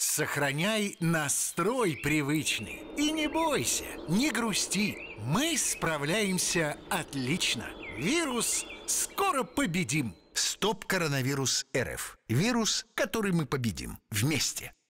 Сохраняй настрой привычный И не бойся, не грусти. Мы справляемся отлично. Вирус скоро победим. Стоп коронавирус РФ. Вирус, который мы победим. Вместе.